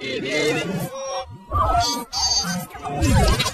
Thank you.